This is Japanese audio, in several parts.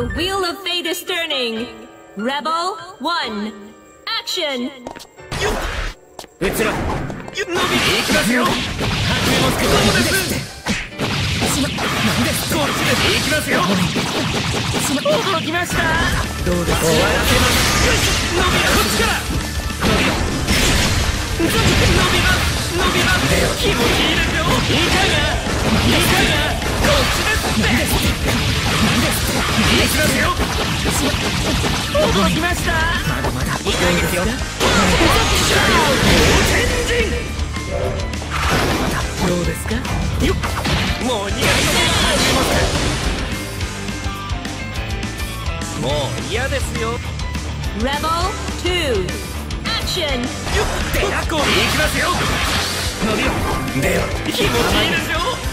The wheel of fate is turning. Rebel 1. Action! うつろ伸びいきますよ始めますけどですなんですこっちですいきますよ驚きましたどうです終わらせますよし伸びこっちから伸び伸びます伸びます気持ちいいですよいかがいかがもう逃げるもう嫌ですよ。Rebel 2. Action! よっでなこう。行きますよ。伸びろ。でよ気持ちいいですよ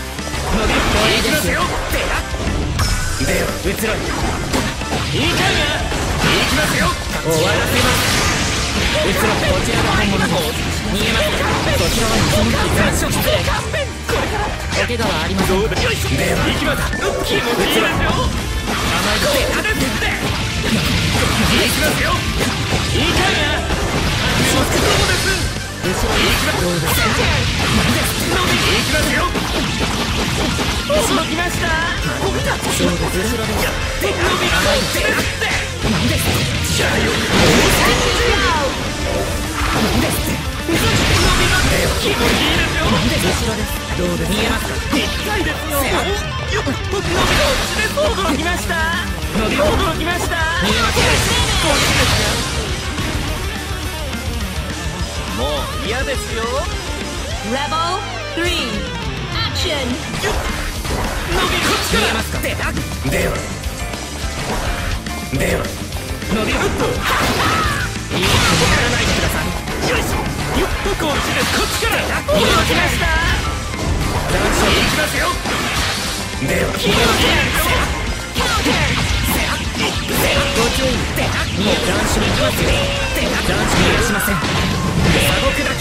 きますよでなでようつろいいかが行きますよ。終わらせますうつろこちらが本物です逃げますそちらは偽物です失礼勘弁これからお怪我はありませんよいしょでは行きます気持ちいいですよ甘いですこれですって行きますよいかが始めますどうです伸び驚きましたですよ。Rebel 3. Action! よっ伸びこっちか？ら見えますか？ではでは伸びっといい気にならない。でくださいよいしょよっこっちです。こっちから。ました残暑行きます。よ。では気をつけるよご注意もう男子に行きますよ。男子にはしません。砂漠だき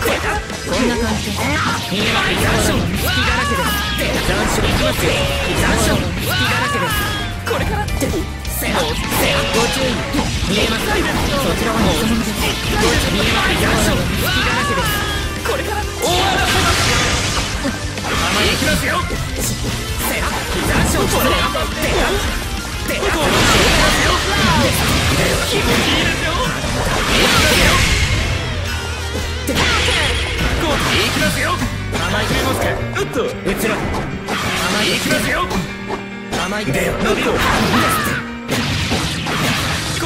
こんな感じで逃げます残暑隙だらけです男子に行きますよ残暑隙だらけですこれからって。せやご注意見えますそちらはもう見えますよ隙だらけですこれから終わらせます甘いきますよせや残暑これでやでやこうますよ気持ちいいですよいきますよこういきますよ。甘い決めますか。うっと。うつろ甘いいきますよ。甘いで伸びろこ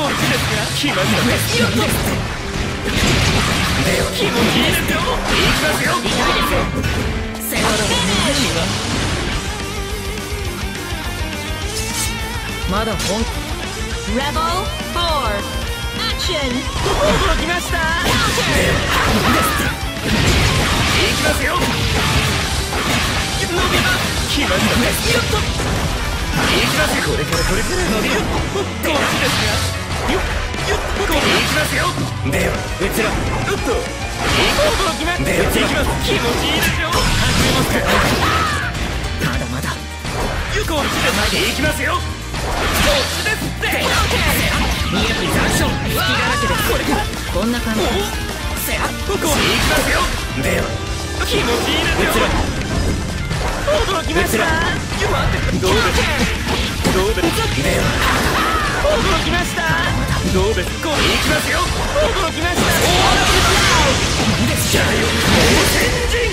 っちですか決まったねよ。っと気持ちいいですよ。いきますよ。痛いですよ。セロロのはまだ本 Rebel 4. Action! 驚きましたよ。ったねよ。っといきますこれからこれから伸びるこっちですかよ。っよ。っここに行きますよ。ではうつらうっと驚きまでは行きます気持ちいいですよ。始めますかまだまだこっちで前で行きますよ。こっちですって見える残暑隙だらけでこれからこんな感じせやここに行きますよ。では気持ちいいですよ。驚きました。どうです？どうです？驚きましたどうです？これ行きますよ。驚きました。終わらせですじゃあよ。もう先人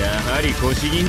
やはり腰銀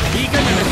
No!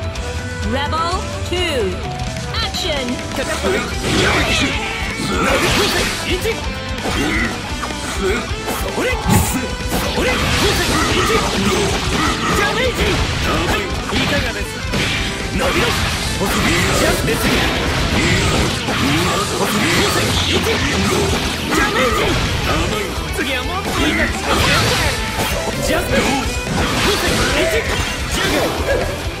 Rebel 2 Action. いかがです伸びろお次はもっといいですジャスティス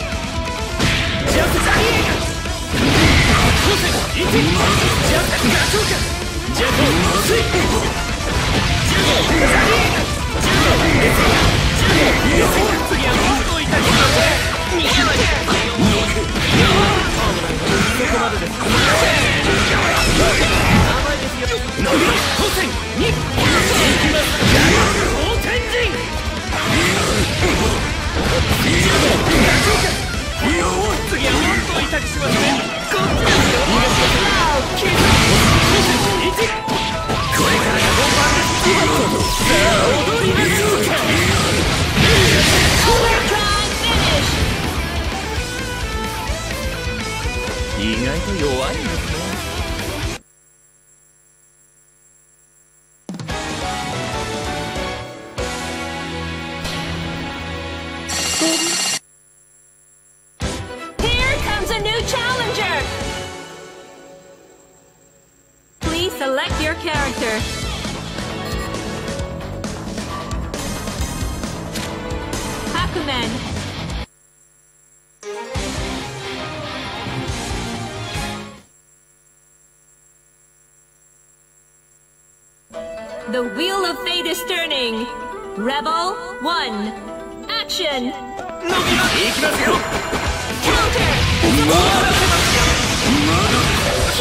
Yeah! 次はもっと痛くしますね。こっちですよ。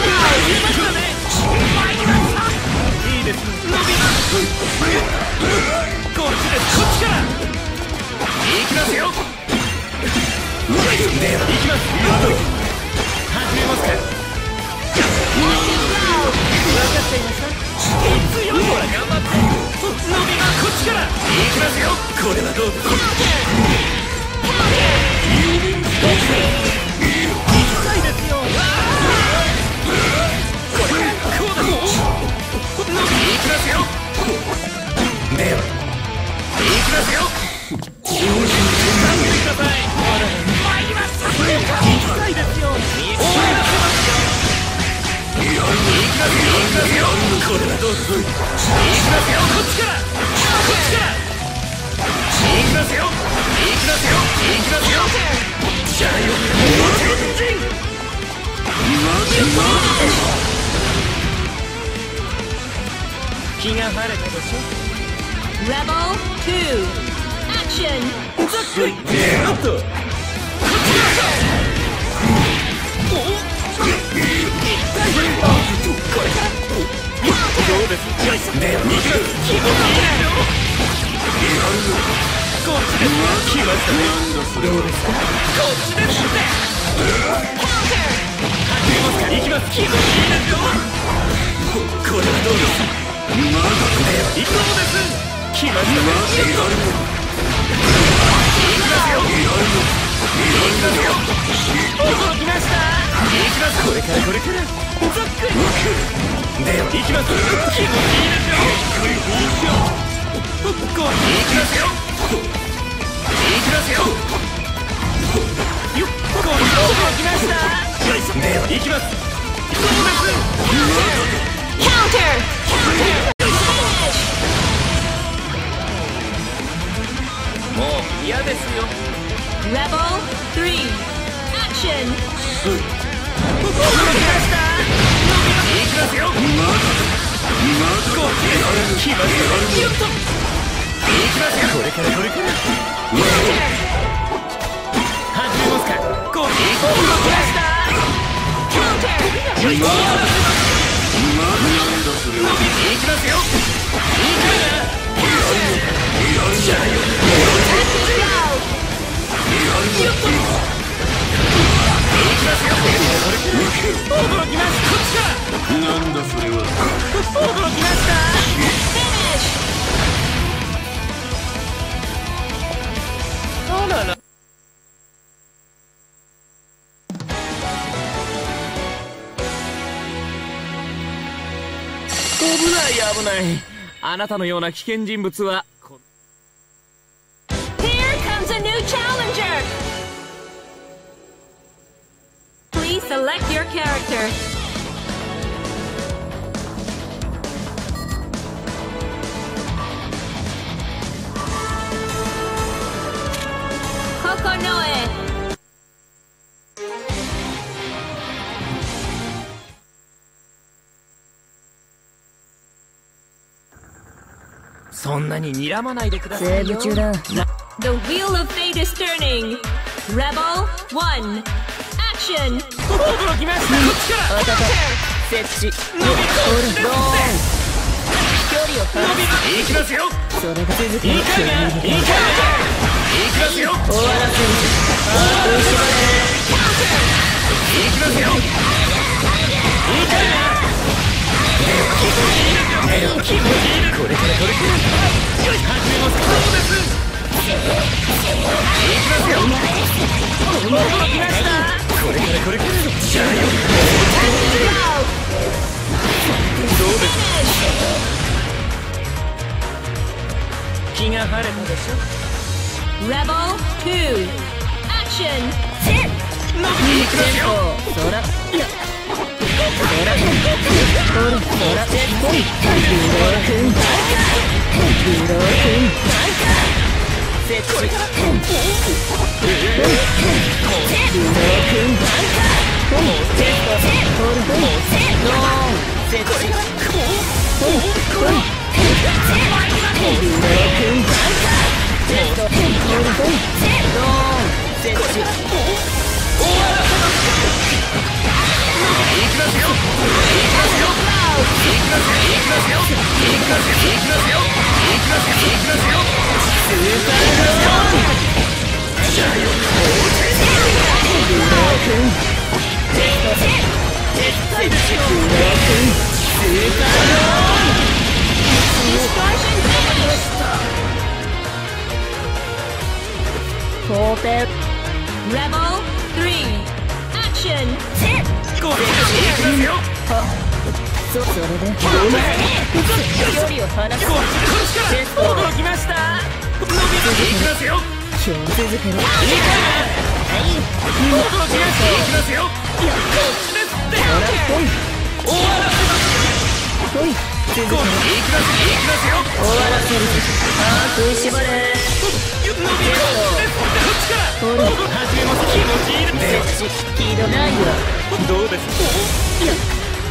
こっちですこっちですこっちから行きますよ。これはどうできますよ。では行きますよ。待ってください参りました行きたいですよ。応援してますよ。行きますよ。行きますよ。これはどうです行きますよ。こっちからこっちから行きますよ。行きますよ。行きますよ。じゃあよ。前進気が晴れたでしょ2こおこれかどうよっこいいどうですか行きます。もう嫌ですよ Level Action! いきますよままこっちいきますこれからこれから始めますかこっちカウンター Oh! 危ないあなたのような危険人物は Here comes a new challenger! Please select your character. Kokonoe. そんなに睨まないでくださいよ The wheel of fate is turning. Rebel 1. Action! 驚きましたこっちから設置伸びろドーン距離を伸びるいきますよそれが続くいいかいないいかいないきますよ終わらせるああ後ろでいきますよいいかいな気が晴れたでしょ Rebel 2 Action 10 Let's go. 然 Rebel 3 Action! これ行きますよそそれで距離を離すテスト驚きました伸びてきますよ今日続けろいいかはい。驚きましたいきますよいやこっちですってほら来い終わらせるああ食いしばれどうです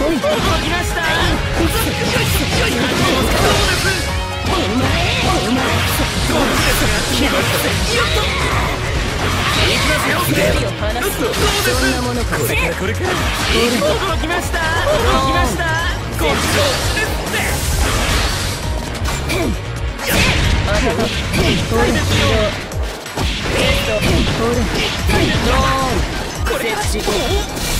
これはしたこれ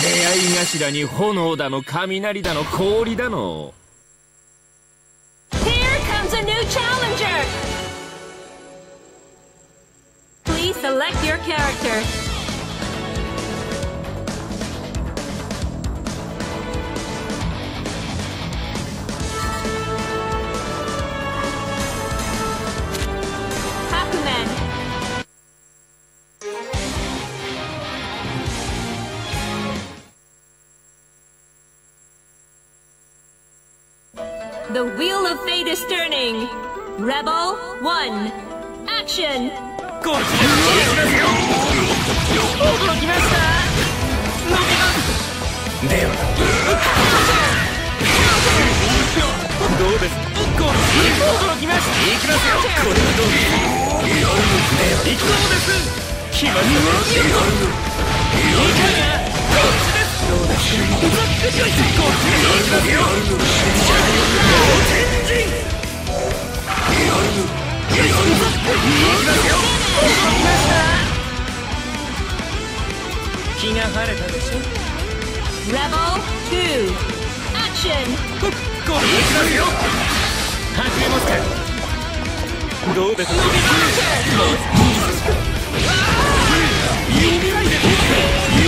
出会い頭に炎だの雷だの氷だの Here comes a new challenger! Please select your character. Sterning Rebel Action. どうです？驚きましたいきますよ。これはどうです？うです決まりまいかが気が晴れたでしょ？Level 2 Action これですよ始めますかどうですか伸びました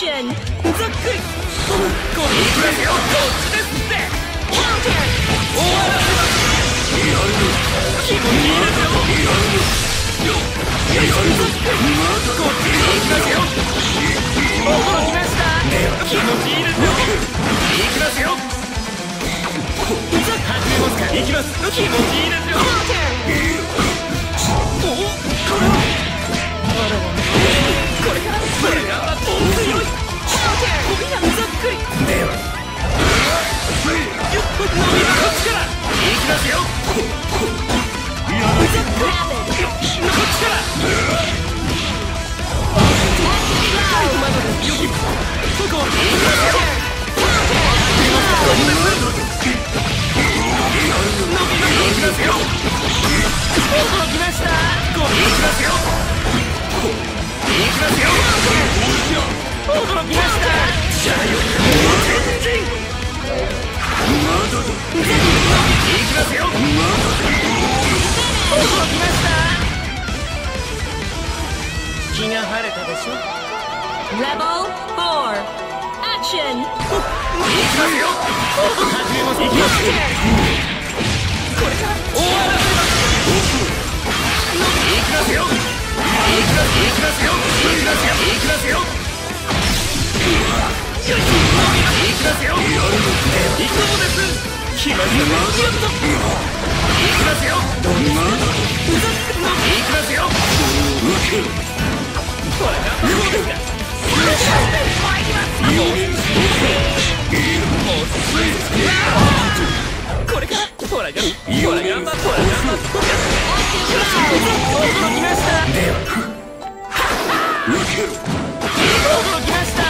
Action! ざっくりこっちですよ驚きましたますよきまが晴れたでしょ行きますよ。ます行きますらせます行きますよ行きます行きますよ行きますよ行きますよ。驚きました。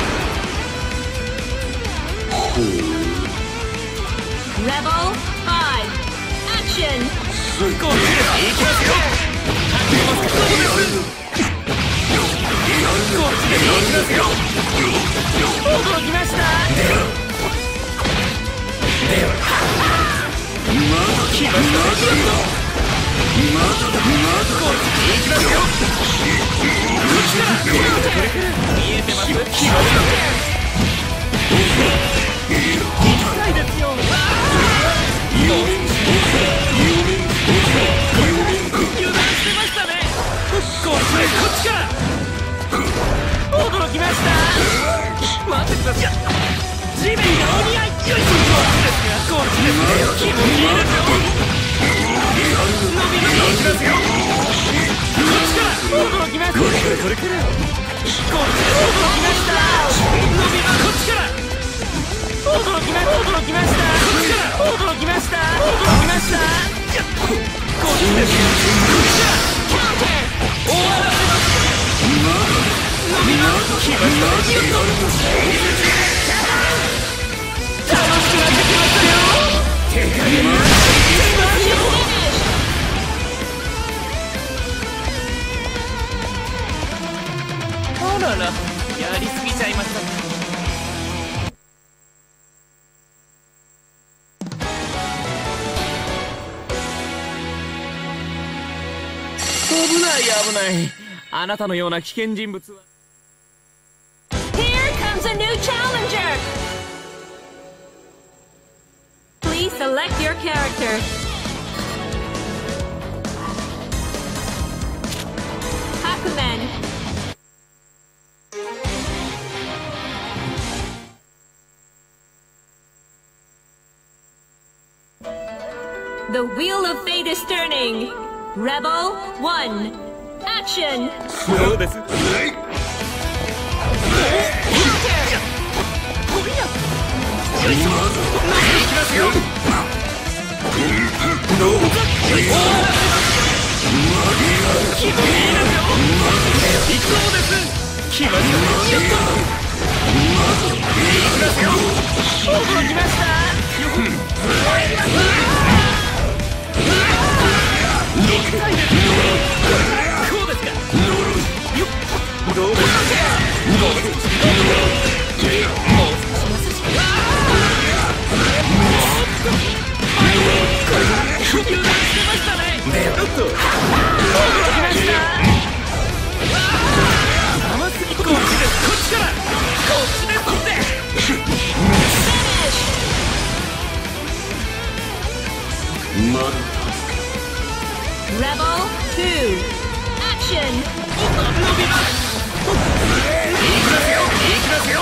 Rebel 5 Action. こっちです行きまったきますよこっちから驚きました。これかららやりすぎちゃいました危ない危ないあなたのような危険人物は Here comes a new challenger! Select your character Hakumen The wheel of fate is turning. Rebel 1. Action! そうで Rebel 2. Action! 伸びます行きますよ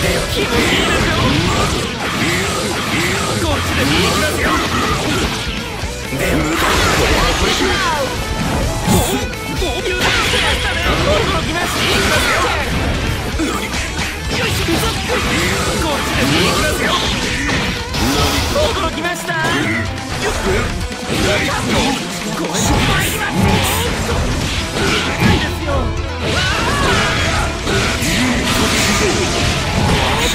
気分いいですよこっちででこここっちでっこいですよ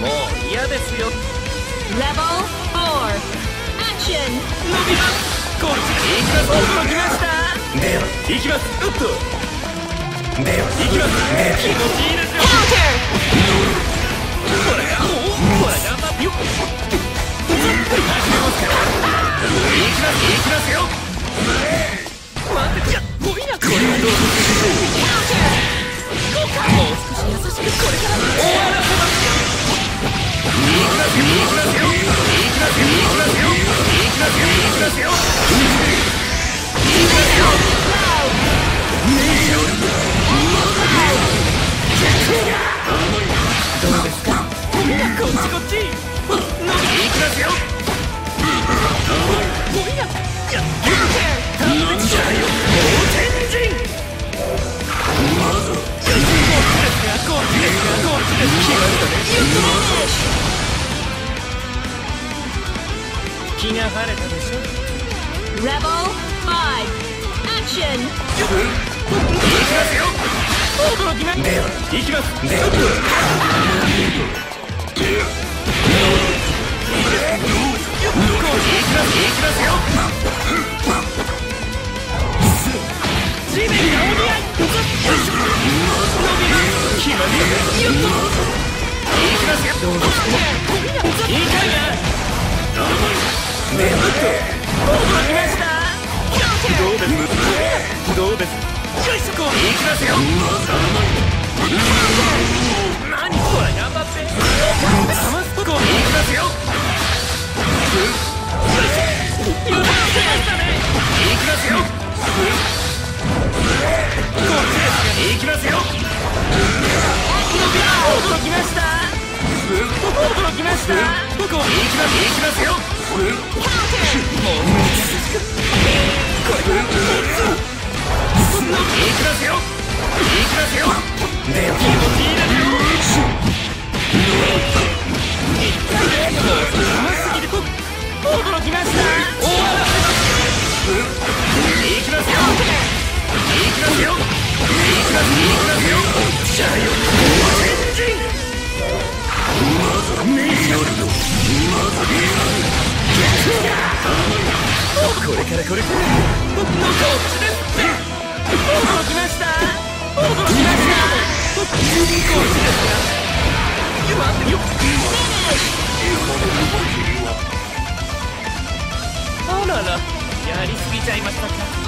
もう嫌ですよ。Rebel 4 Action. 伸びますこっち行きます驚きました。では行きます。うっと。では行きます。気持ちいいですよ。Counter. これがおおこれがまよっ始めますから行きます行きますよ待ってじゃごいな。これはどうもう少し優しくこれから終わらせますよよ気が晴れたでしょ Rebel 5 Action! 行きます。よ驚きまでは行きますでは行きます行きますよ行きますよ。行きますよどうですかいいかいなでは驚きましたこれ頑張って騙すとこ行きますよよいましたね行きますよこっちです行きますよ驚きました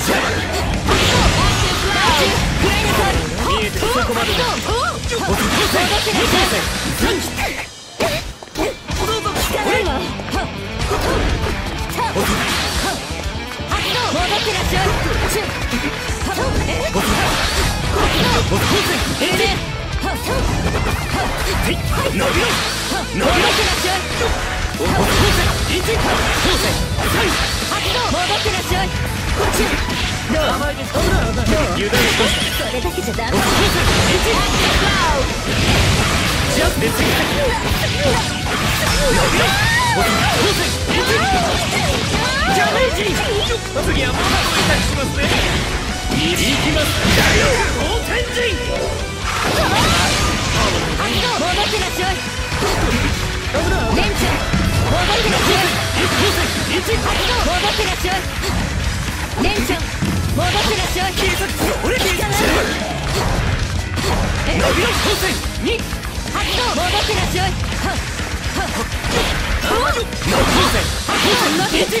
伸びろ戻ってらっしゃい戻ってらっしゃいどう油断しそれだけじゃダメジャスで次ジャメージ次はもう一回しますねいきます大天神戻ってらっしゃいレンち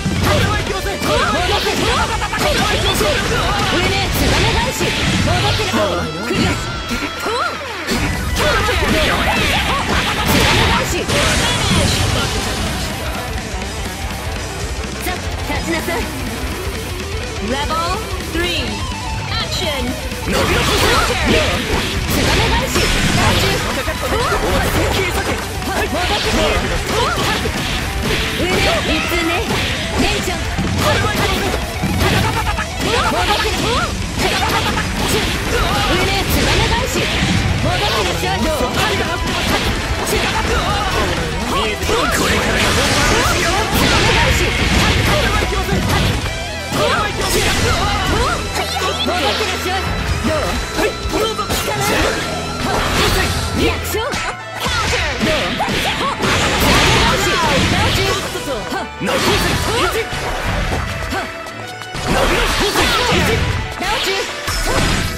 んこれはいけません戻ってらっしゃいどうどうぞ引かない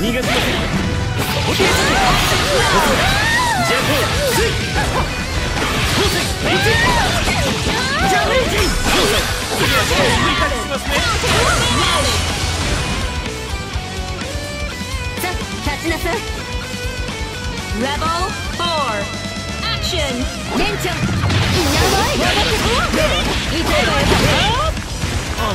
逃がしませんお手つけジャコース当選1ジャメージ当選次はもう2回しますねさ立ちなさい Rebel 4 Action! レンちゃんやばい痛いわよこれかけま1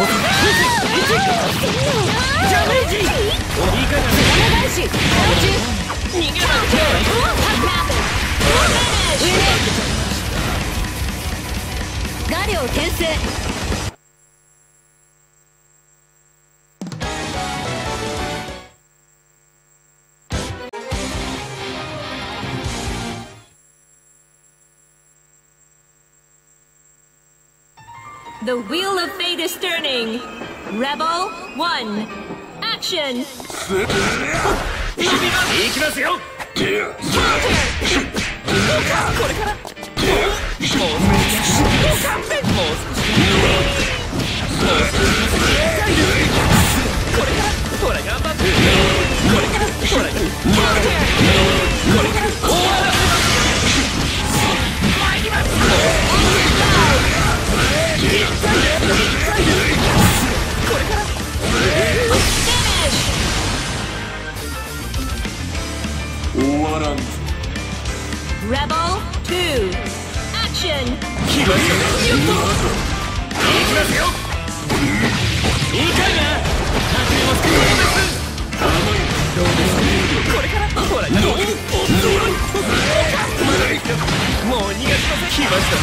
ジャジャメージいかがつばめ返し逃げな上ね画量転生 The wheel of fate is turning. Rebel one, action. もう逃がしません来ましたね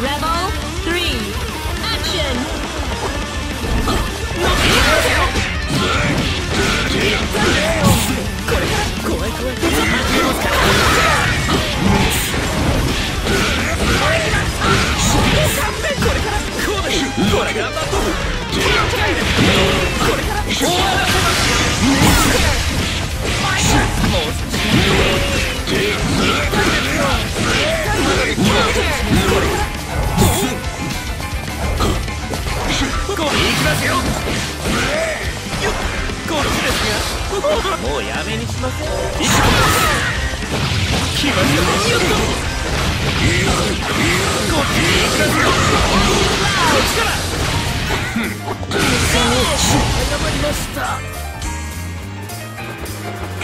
Rebel 3 Action! 怖いもうやめにしません行きます。よこっちに行きますよこっちから謝りました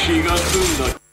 気が済ん。だ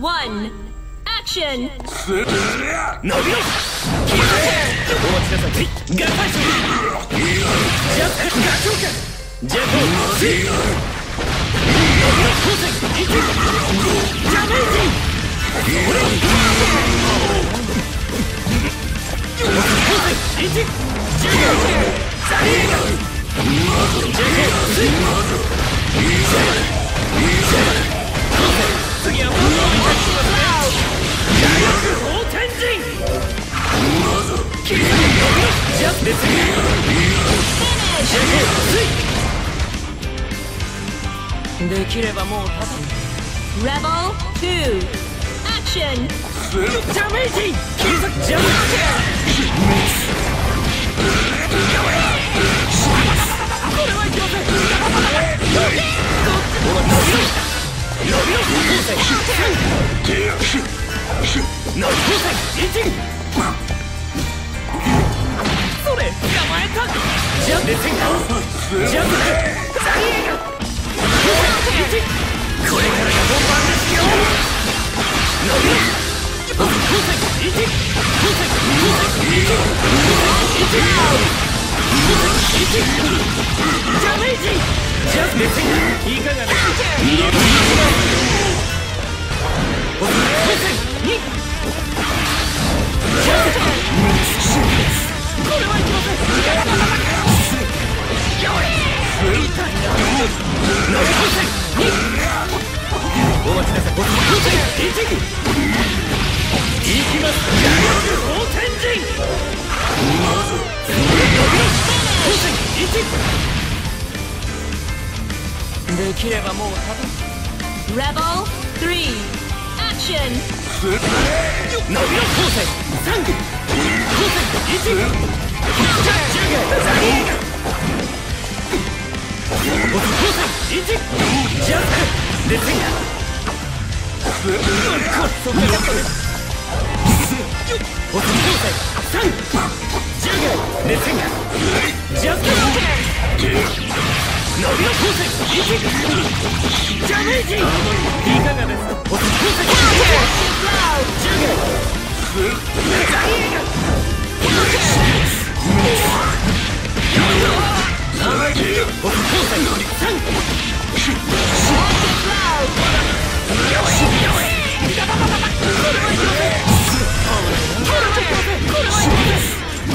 Rebel 1. Action! 伸びろお待ちなさいガタイショジャガチョウカジャコシー光線いけジャメージ俺光線いけジャガザリーガジャコスイ次はもっと見たきますね大天神切り裂けジャスですジャケスイできればもうただ Rebel 2. Action! ジャメージ切り裂けジャメこれはいけませんお前伸伸び光線一それ捕まえたジャンで戦果ジャンプザリーガこれからが本番ですよ伸びろ光線一光線光線一一一ダメージジャンプ戦果いかがですかできれば Rebel 3 Action 伸びろ光線3光線1 10光線1ジャンプレッツインそこやったおつ光線3 10レッツインジャンプ伸びろ光線1ダメージいかがですかおつ光線終わらん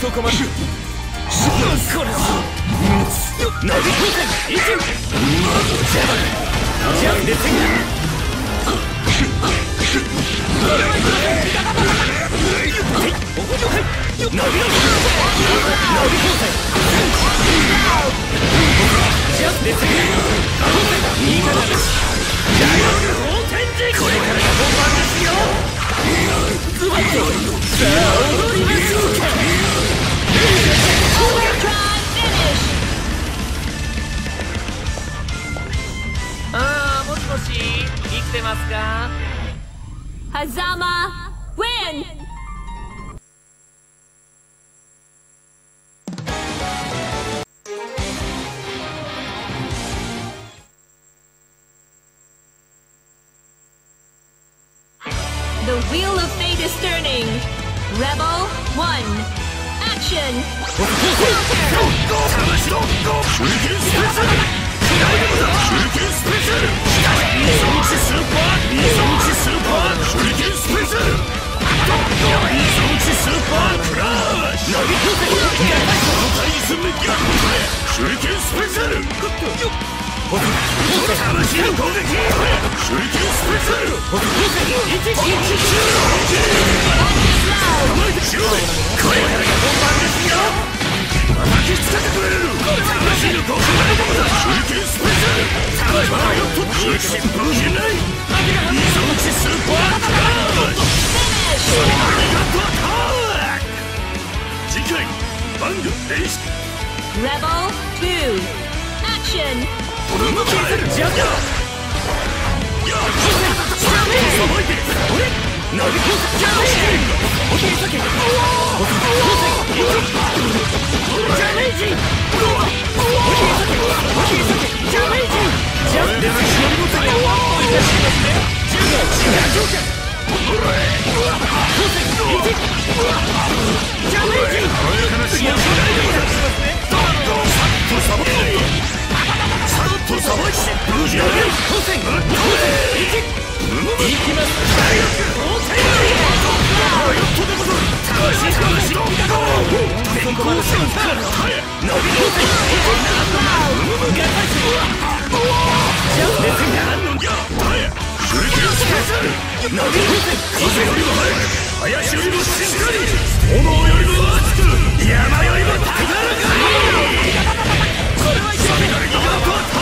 そこさあ踊りましょうか生きてますか Hazama Win Rebel 2. Action! ジャメージ Overtron Finish! まだ終わらんぞドン手裏剣スペシャルドンまだよっ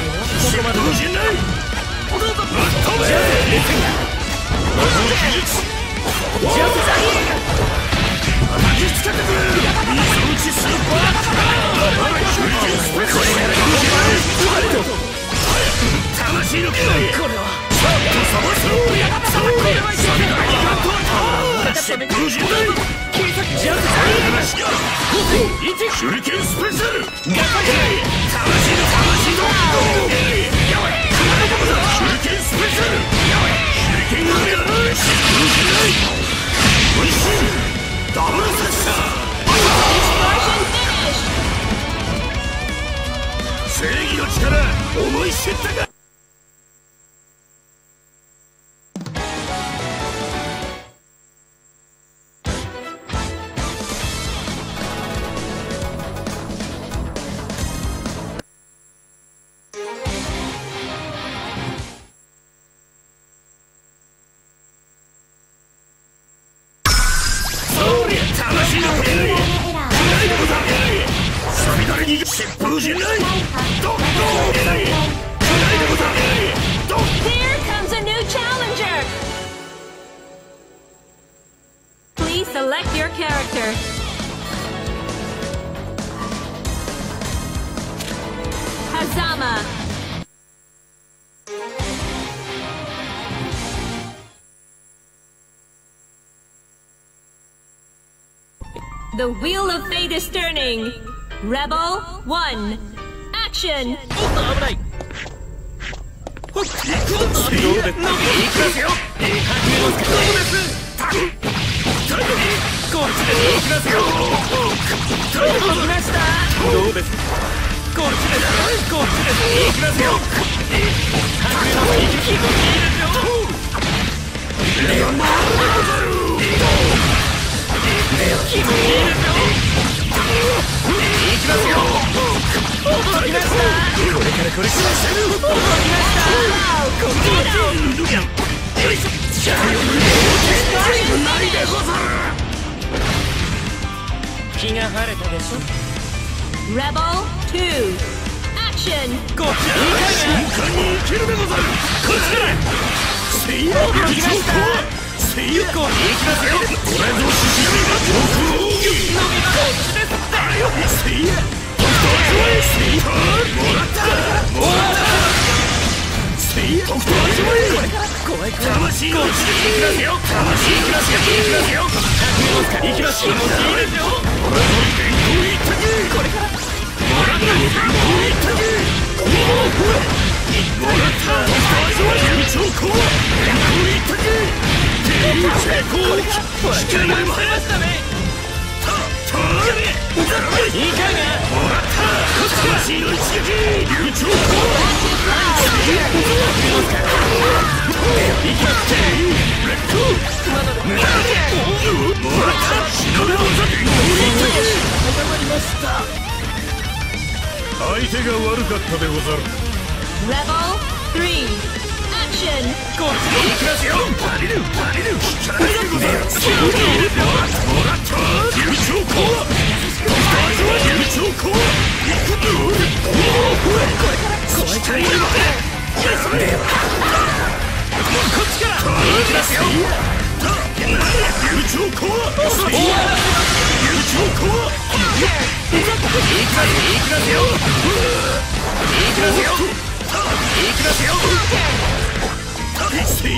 ちスーパー手裏剣スペシャルこれは。ちょっとさまそうやったこれはサビがいかんと正義の力思い知ったか。The Wheel of Fate is turning. Rebel 1. Action! おっと危ないほっ行くぞどうです行きますよどうですタクタクこっちです行きますよタク来ましたどうですこっちですこっちです行きますよタクの行き気持ちいいですよレオンでござるレオン気持ちいいですよ行きますよ届きましたこれからこれから届きましたこっちもルビアンよいしょじゃあよないでござる気が晴れたでしょ Rebel 2. Action! こっちだ瞬間に生きるでござるこっちだせいや行きますよこれぞ獅子神が上空をこっちだこれぞ電光一択これからもらった電光一択おおほらもらったとくと味わえ流暢行電光一択全員成功引き上げましたね相手が悪かったでござる。Rebel 3. Action! こっちに行きますよ足り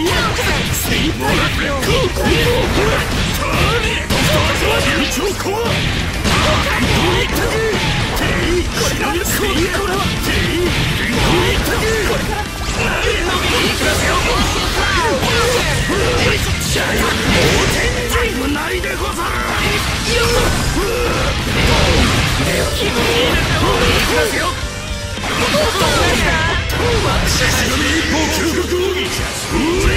爆裂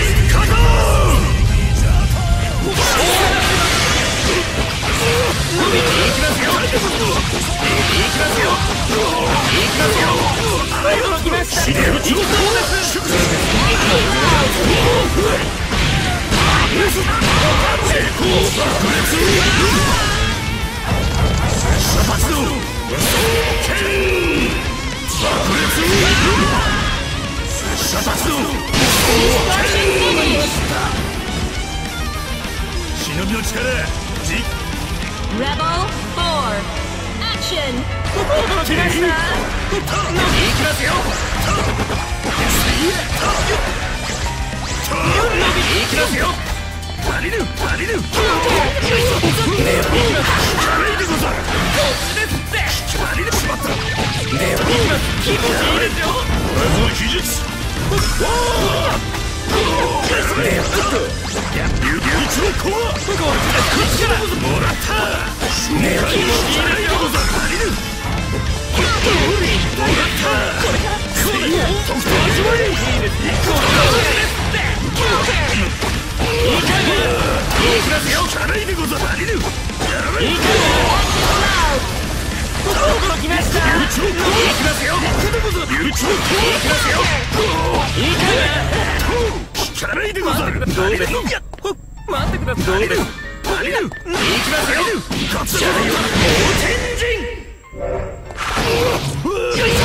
射殺の忍びの力じ Rebel 4 Action! きますよいいですよ。いいかもききますよどうでうは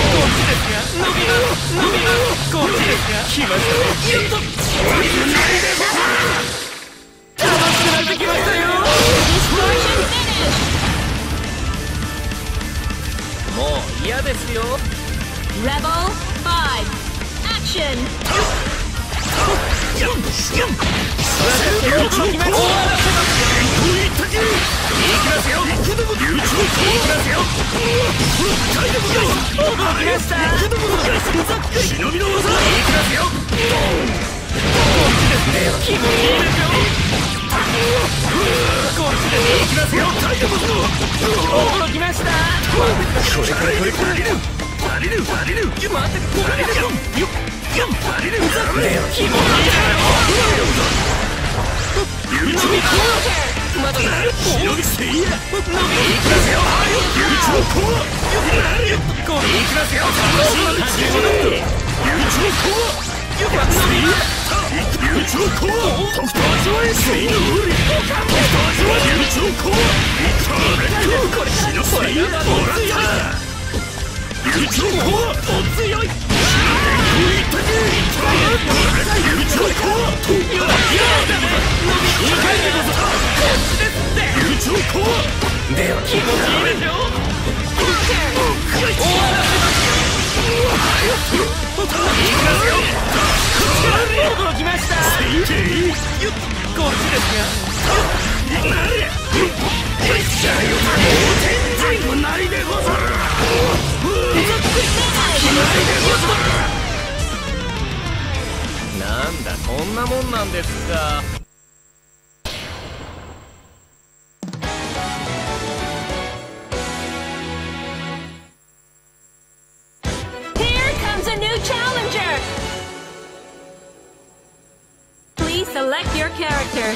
Select your character.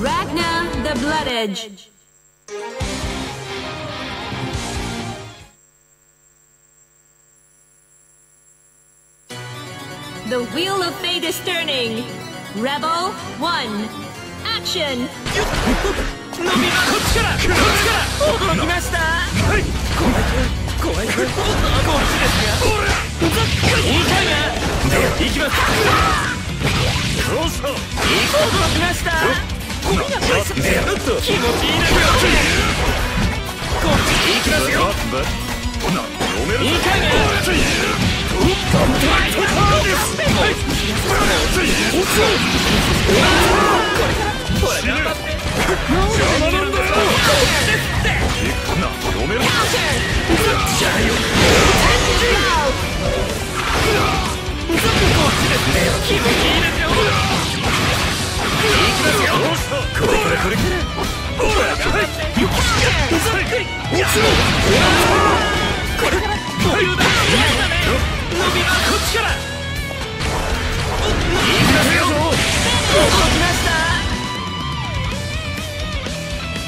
Ragna the Blood Edge. The Wheel of Fate is turning. Rebel 1. Action! 邪魔なんだよきました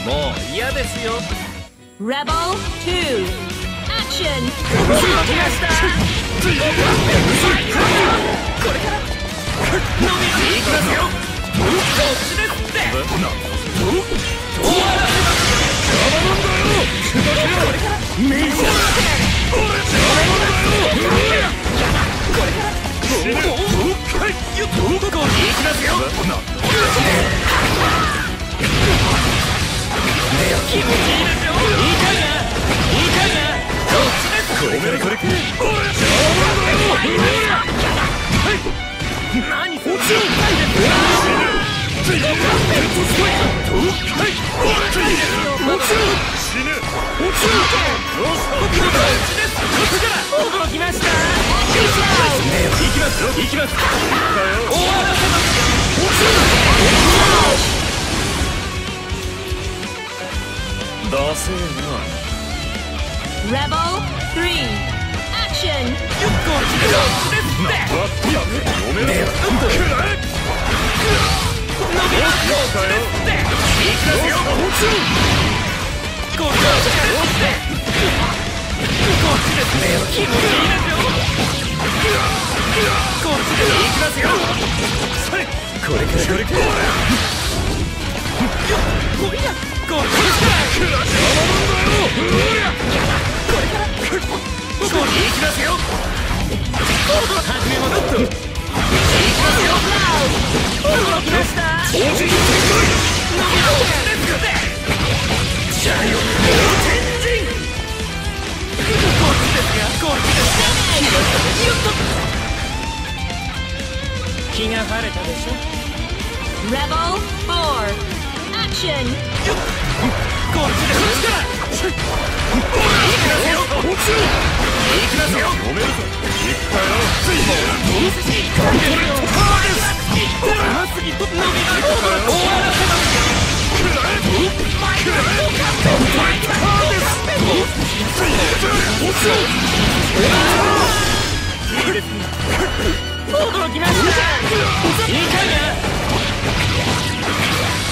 もう嫌ですよ。2ましたこれから。飲みに行きますよ。こっちですって。らせます。よ邪魔なんだよ。これから。行きますよ。きます。ダセーな Rebel 3 Action. こっちですってやめごめんなさい伸びますよだよ行きますよこっちこっちですね気持ちいいですよこっちで行きますよこれこれからこれからこれから行きますよ始めますと行きますよ驚きましたおじい伸びろですじゃあよ天神こっちですがこっちですがよっと気が晴れたでしょ Rebel 4 Action こっち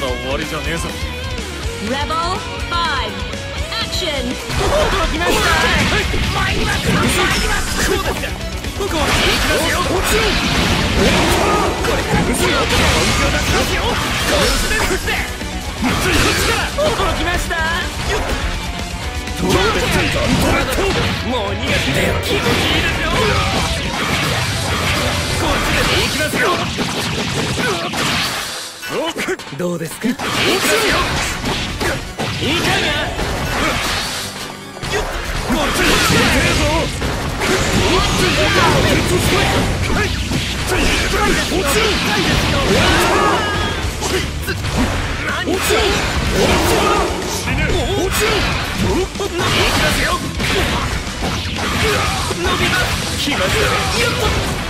だ終わりじゃねえぞ。Rebel 5 Action. 驚きました参ります参りますそうですかここは行きますよこれから後ろ本気を出しますよこてこっちから驚きましたもう逃げて気持ちいいですよこっちで行きますよどうですか？行きますよいかがこっ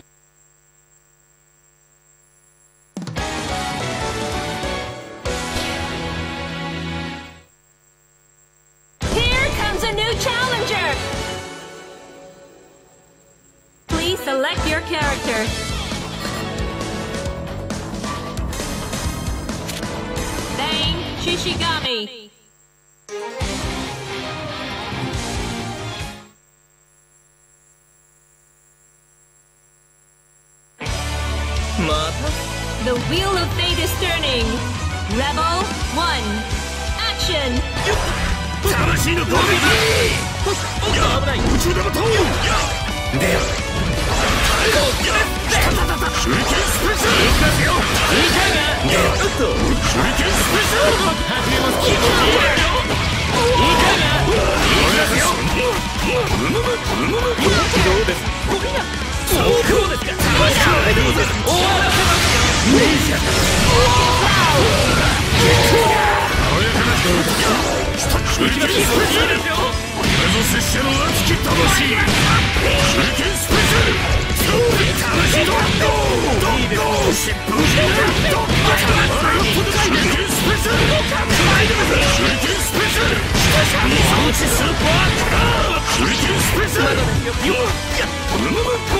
The wheel of fate is turning. Rebel 1. Action! 魂の攻撃や危ない宇宙玉とでは手裏剣スペシャルいきますよいかがでは手裏剣スペシャル始めます気持ちいいよいかがいきますよむむむむむむどうですこれがそうですか終わらせますよスペシャ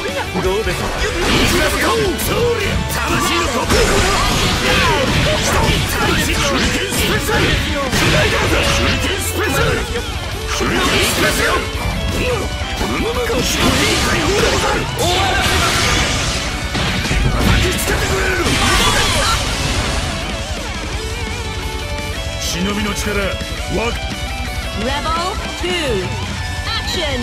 ルどうですかびの力2 action!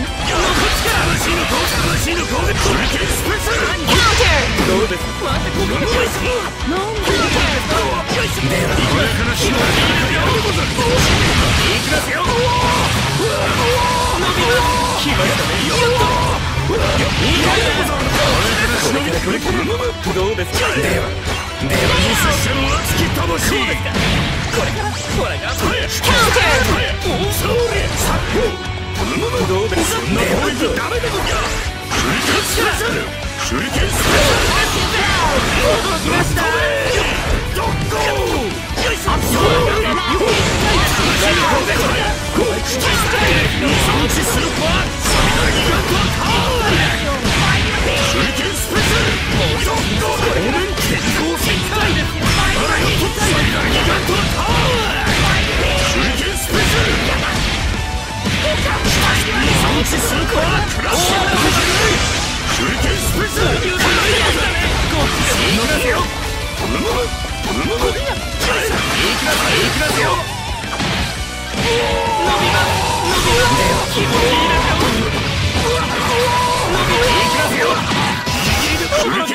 Counter! こらゆる最大ギガントタワー承知するかクラルラち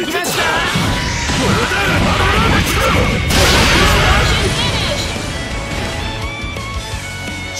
うました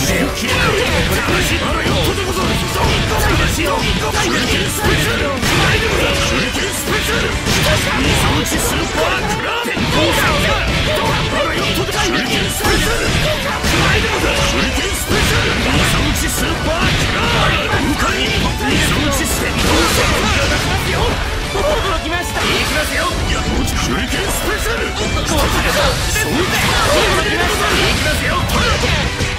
行きますよ